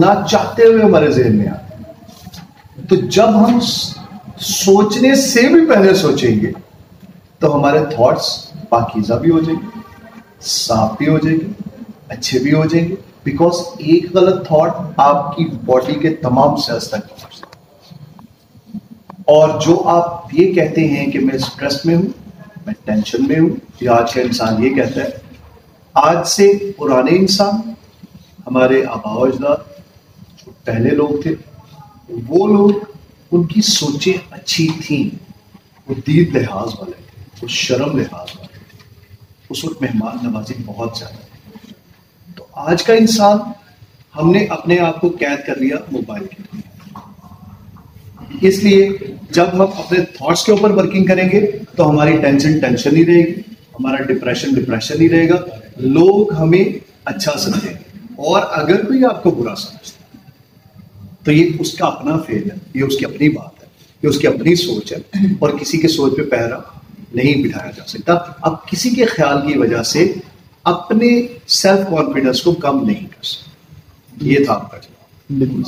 ना चाहते हुए हमारे जहन में आते तो जब हम सोचने से भी पहले सोचेंगे तो हमारे थॉट्स पाकिजा भी हो जाएँगे, साफ़ भी हो जाएँगे, अच्छे भी हो जाएँगे बिकॉज़ एक गलत थॉट आपकी बॉडी के तमाम सेल्स तक पहुँच और जो आप ये कहते हैं कि मैं स्ट्रेस में हूँ, मैं टेंशन में हूँ, या आज का इंसान ये कहता है, आज से पुराने इंसान, हमारे आबा जो पहले लोग थे, वो लोग उनकी सोचें अच्छी थी, वो दीद लिहाज वाले थे, वो शर्म लिहाज वाले थे। उस वक्त मेहमान नवाजी बहुत ज़्यादा थी। तो आज का इंसान, हमने अपने आप को कैद कर लिया मोबाइल के इसलिए जब हम अपने थॉट्स के ऊपर वर्किंग करेंगे तो हमारी टेंशन टेंशन ही रहेगी, हमारा डिप्रेशन डिप्रेशन ही रहेगा। लोग हमें अच्छा समझेंगे। और अगर कोई आपको बुरा समझता तो ये उसका अपना फेल है, ये उसकी अपनी बात है, ये उसकी अपनी सोच है और किसी के सोच पे पहरा नहीं बिठाया जा सकता। अब किसी के ख्याल की वजह से अपने सेल्फ कॉन्फिडेंस को कम नहीं कर सकते। ये था आपका जवाब। बिल्कुल